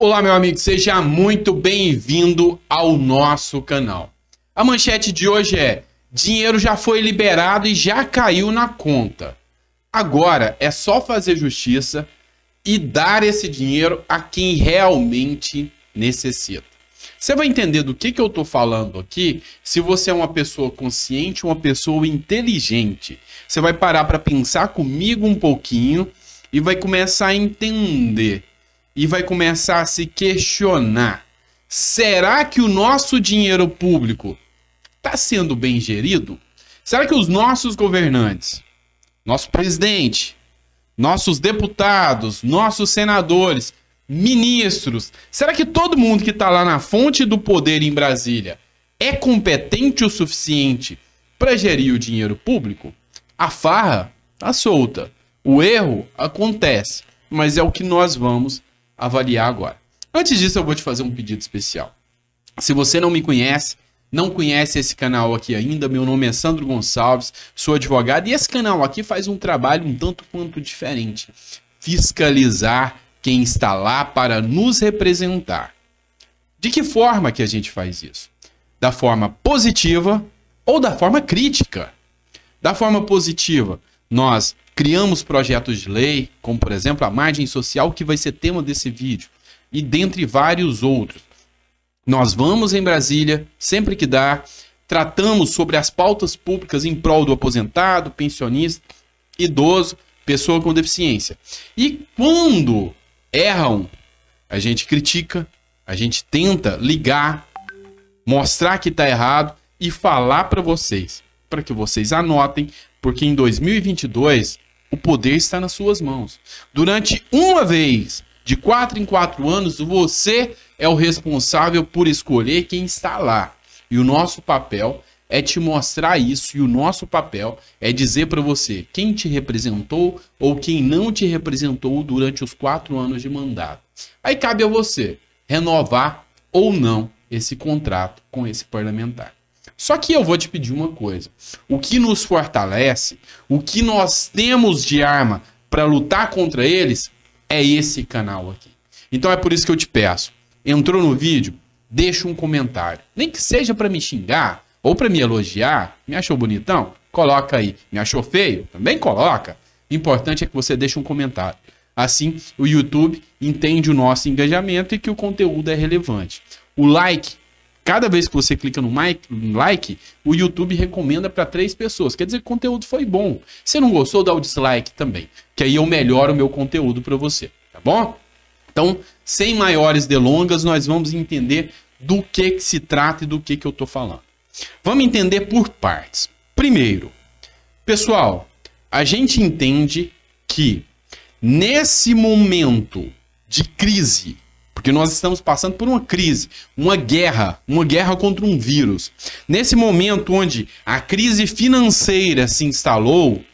Olá, meu amigo, seja muito bem-vindo ao nosso canal. A manchete de hoje é: dinheiro já foi liberado e já caiu na conta. Agora é só fazer justiça e dar esse dinheiro a quem realmente necessita. Você vai entender do que, que eu estou falando aqui se você é uma pessoa consciente, uma pessoa inteligente. Você vai parar para pensar comigo um pouquinho e vai começar a entender e vai começar a se questionar: será que o nosso dinheiro público está sendo bem gerido? Será que os nossos governantes, nosso presidente, nossos deputados, nossos senadores, ministros, será que todo mundo que está lá na fonte do poder em Brasília é competente o suficiente para gerir o dinheiro público? A farra está solta. O erro acontece, mas é o que nós vamos avaliar agora. Antes disso, eu vou te fazer um pedido especial. Se você não me conhece, não conhece esse canal aqui ainda, meu nome é Sandro Gonçalves, sou advogado e esse canal aqui faz um trabalho um tanto quanto diferente. Fiscalizar quem está lá para nos representar. De que forma que a gente faz isso? Da forma positiva ou da forma crítica? Da forma positiva, nós criamos projetos de lei, como por exemplo a margem social, que vai ser tema desse vídeo, e dentre vários outros. Nós vamos em Brasília, sempre que dá, tratamos sobre as pautas públicas em prol do aposentado, pensionista, idoso, pessoa com deficiência. E quando erram, a gente critica, a gente tenta ligar, mostrar que está errado e falar para vocês, para que vocês anotem, porque em 2022 o poder está nas suas mãos. Durante uma vez, de quatro em quatro anos, você é o responsável por escolher quem está lá. E o nosso papel é te mostrar isso e o nosso papel é dizer para você quem te representou ou quem não te representou durante os quatro anos de mandato. Aí cabe a você renovar ou não esse contrato com esse parlamentar. Só que eu vou te pedir uma coisa: o que nos fortalece, o que nós temos de arma para lutar contra eles é esse canal aqui. Então é por isso que eu te peço: entrou no vídeo, deixa um comentário, nem que seja para me xingar ou para me elogiar. Me achou bonitão? Coloca aí. Me achou feio? Também coloca. O importante é que você deixe um comentário. Assim, o YouTube entende o nosso engajamento e que o conteúdo é relevante. O like Cada vez que você clica no like, o YouTube recomenda para três pessoas. Quer dizer que o conteúdo foi bom. Se não gostou, dá o dislike também. Que aí eu melhoro o meu conteúdo para você. Tá bom? Então, sem maiores delongas, nós vamos entender do que, que se trata e do que, que eu estou falando. Vamos entender por partes. Primeiro, pessoal, a gente entende que nesse momento de crise porque nós estamos passando por uma crise, uma guerra, uma guerra contra um vírus. Nesse momento onde a crise financeira se instalou,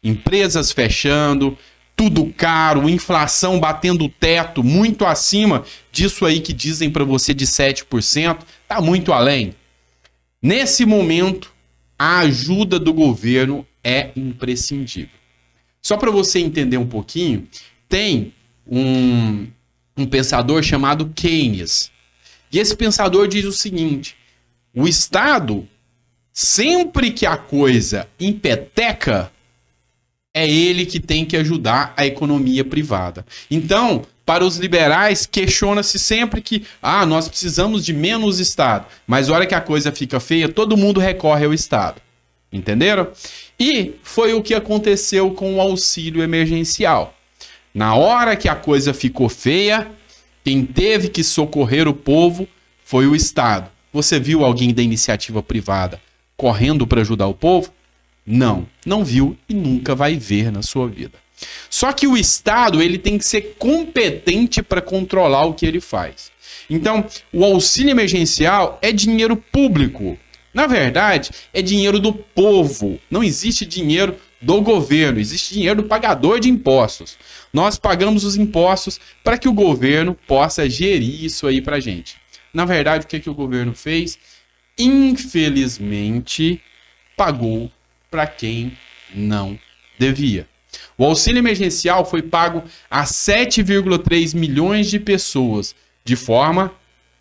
empresas fechando, tudo caro, inflação batendo o teto, muito acima disso aí que dizem para você de 7%, tá muito além. Nesse momento, a ajuda do governo é imprescindível. Só para você entender um pouquinho, tem um, um pensador chamado Keynes. E esse pensador diz o seguinte: o Estado, sempre que a coisa empeteca, é ele que tem que ajudar a economia privada. Então, para os liberais, questiona-se sempre que, ah, nós precisamos de menos Estado. Mas hora que a coisa fica feia, todo mundo recorre ao Estado. Entenderam? E foi o que aconteceu com o auxílio emergencial. Na hora que a coisa ficou feia, quem teve que socorrer o povo foi o Estado. Você viu alguém da iniciativa privada correndo para ajudar o povo? Não, não viu e nunca vai ver na sua vida. Só que o Estado ele tem que ser competente para controlar o que ele faz. Então, o auxílio emergencial é dinheiro público. Na verdade, é dinheiro do povo. Não existe dinheiro do governo, existe dinheiro do pagador de impostos. Nós pagamos os impostos para que o governo possa gerir isso aí para gente. Na verdade, o que, que o governo fez? Infelizmente, pagou para quem não devia. O auxílio emergencial foi pago a 7,3 milhões de pessoas de forma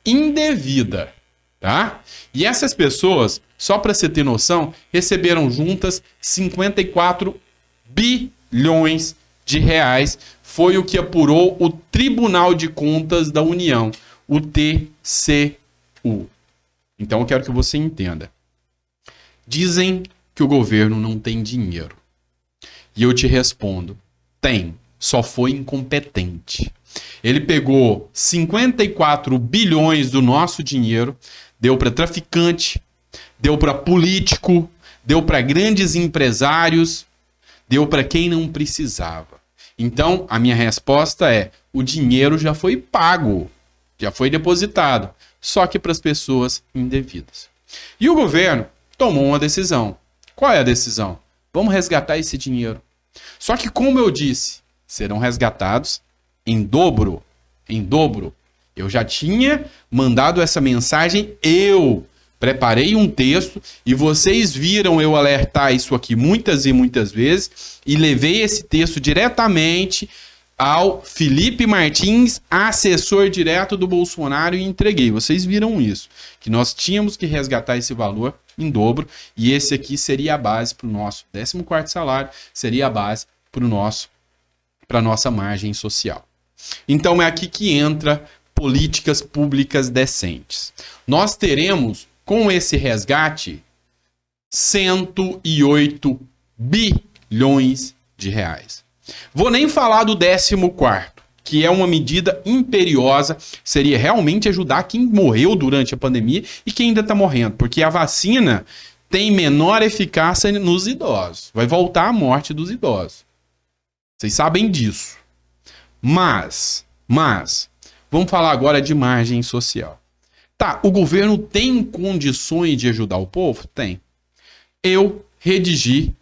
indevida, tá? E essas pessoas, só para você ter noção, receberam juntas 54 bilhões de reais. Foi o que apurou o Tribunal de Contas da União, o TCU. Então eu quero que você entenda. Dizem que o governo não tem dinheiro. E eu te respondo: tem, só foi incompetente. Ele pegou 54 bilhões do nosso dinheiro, deu para traficante, deu para político, deu para grandes empresários, deu para quem não precisava. Então, a minha resposta é: o dinheiro já foi pago, já foi depositado, só que para as pessoas indevidas. E o governo tomou uma decisão. Qual é a decisão? Vamos resgatar esse dinheiro. Só que, como eu disse, serão resgatados em dobro. Em dobro. Eu já tinha mandado essa mensagem, eu preparei um texto e vocês viram eu alertar isso aqui muitas e muitas vezes e levei esse texto diretamente ao Felipe Martins, assessor direto do Bolsonaro, e entreguei. Vocês viram isso, que nós tínhamos que resgatar esse valor em dobro, e esse aqui seria a base para o nosso 14 salário, seria a base para nosso para nossa margem social. Então é aqui que entra políticas públicas decentes. Nós teremos com esse resgate 108 bilhões de reais. Vou nem falar do 14 que é uma medida imperiosa, seria realmente ajudar quem morreu durante a pandemia e quem ainda está morrendo, porque a vacina tem menor eficácia nos idosos. Vai voltar a morte dos idosos. Vocês sabem disso. Mas, mas, vamos falar agora de margem social. Tá, o governo tem condições de ajudar o povo? Tem. Eu redigi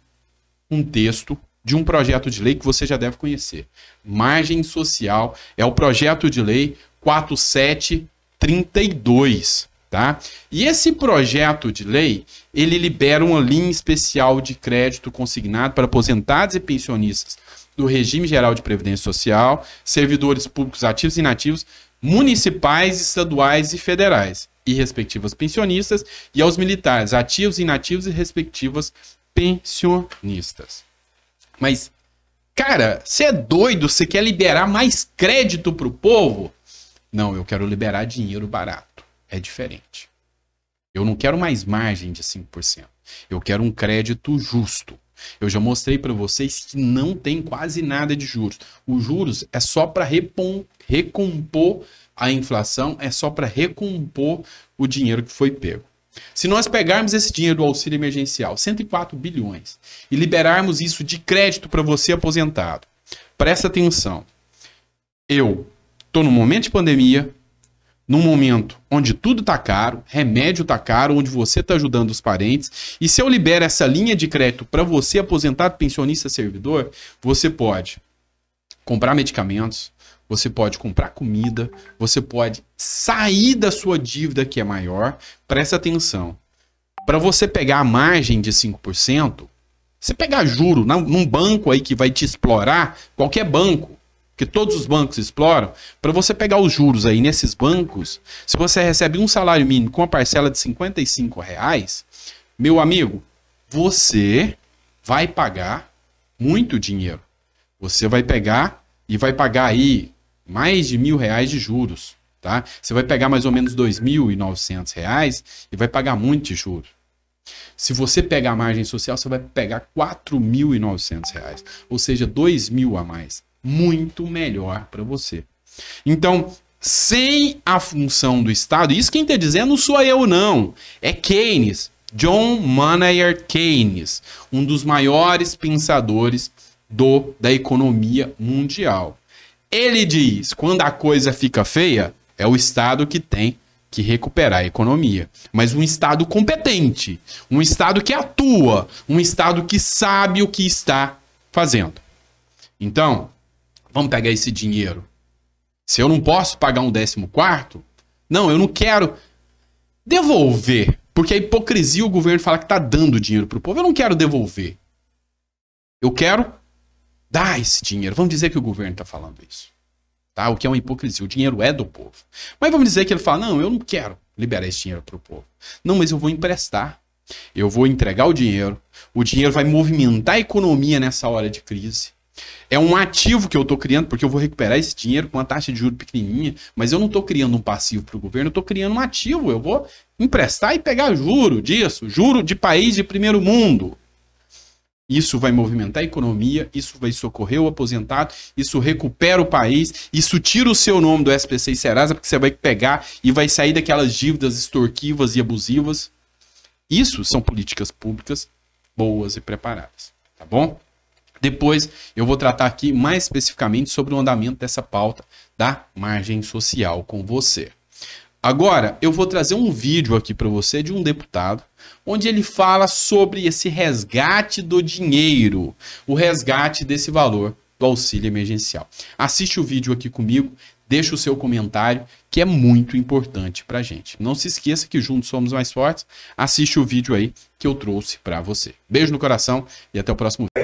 um texto de um projeto de lei que você já deve conhecer. Margem social é o projeto de lei 4732, tá? E esse projeto de lei, ele libera uma linha especial de crédito consignado para aposentados e pensionistas do regime geral de previdência social, servidores públicos ativos e inativos, municipais, estaduais e federais, e respectivas pensionistas, e aos militares ativos e inativos e respectivas pensionistas. Mas, cara, você é doido? Você quer liberar mais crédito pro povo? Não, eu quero liberar dinheiro barato. É diferente. Eu não quero mais margem de 5%. Eu quero um crédito justo. Eu já mostrei para vocês que não tem quase nada de juros. Os juros é só para recompor a inflação, é só para recompor o dinheiro que foi pego. Se nós pegarmos esse dinheiro do auxílio emergencial, 104 bilhões, e liberarmos isso de crédito para você aposentado, presta atenção. Eu estou num momento de pandemia, num momento onde tudo está caro, remédio está caro, onde você está ajudando os parentes, e se eu libero essa linha de crédito para você aposentado, pensionista, servidor, você pode comprar medicamentos, você pode comprar comida, você pode sair da sua dívida que é maior. Presta atenção. Para você pegar a margem de 5%, você pegar juro num banco aí que vai te explorar, qualquer banco, que todos os bancos exploram, para você pegar os juros aí nesses bancos, se você recebe um salário mínimo com uma parcela de 55 reais, meu amigo, você vai pagar muito dinheiro. Você vai pegar e vai pagar aí mais de mil reais de juros, tá? Você vai pegar mais ou menos dois mil e novecentos reais e vai pagar muito de juros. Se você pegar a margem social, você vai pegar quatro mil e novecentos reais, ou seja, dois mil a mais, muito melhor para você. Então, sem a função do Estado, isso quem está dizendo sou eu não, é Keynes, John Maynard Keynes, um dos maiores pensadores do, da economia mundial. Ele diz: quando a coisa fica feia, é o Estado que tem que recuperar a economia. Mas um Estado competente, um Estado que atua, um Estado que sabe o que está fazendo. Então, vamos pegar esse dinheiro. Se eu não posso pagar um décimo quarto, não, eu não quero devolver. Porque a hipocrisia o governo fala que está dando dinheiro para o povo. Eu não quero devolver. Eu quero dar esse dinheiro. Vamos dizer que o governo está falando isso. Tá? O que é uma hipocrisia. O dinheiro é do povo. Mas vamos dizer que ele fala: não, eu não quero liberar esse dinheiro para o povo. Não, mas eu vou emprestar. Eu vou entregar o dinheiro. O dinheiro vai movimentar a economia nessa hora de crise. É um ativo que eu estou criando, porque eu vou recuperar esse dinheiro com uma taxa de juros pequenininha, mas eu não estou criando um passivo para o governo, eu estou criando um ativo. Eu vou emprestar e pegar juro disso, juro de país de primeiro mundo. Isso vai movimentar a economia, isso vai socorrer o aposentado, isso recupera o país, isso tira o seu nome do SPC e Serasa, porque você vai pegar e vai sair daquelas dívidas extorquivas e abusivas. Isso são políticas públicas boas e preparadas, tá bom? Depois eu vou tratar aqui mais especificamente sobre o andamento dessa pauta da margem social com você. Agora, eu vou trazer um vídeo aqui para você de um deputado, onde ele fala sobre esse resgate do dinheiro, o resgate desse valor do auxílio emergencial. Assiste o vídeo aqui comigo, deixa o seu comentário, que é muito importante para gente. Não se esqueça que juntos somos mais fortes. Assiste o vídeo aí que eu trouxe para você. Beijo no coração e até o próximo vídeo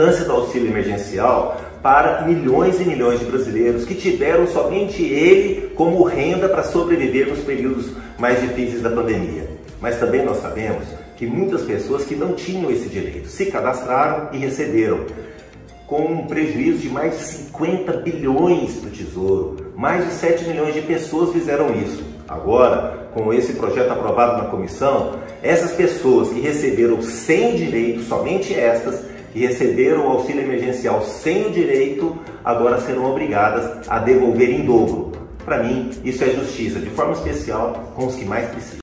importância do auxílio emergencial para milhões e milhões de brasileiros que tiveram somente ele como renda para sobreviver nos períodos mais difíceis da pandemia. Mas também nós sabemos que muitas pessoas que não tinham esse direito se cadastraram e receberam, com um prejuízo de mais de 50 bilhões para o Tesouro. Mais de 7 milhões de pessoas fizeram isso. Agora, com esse projeto aprovado na comissão, essas pessoas que receberam sem direito, somente estas, que receberam o auxílio emergencial sem o direito, agora serão obrigadas a devolver em dobro. Para mim, isso é justiça, de forma especial com os que mais precisam.